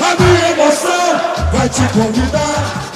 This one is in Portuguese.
A minha emoção vai te convidar.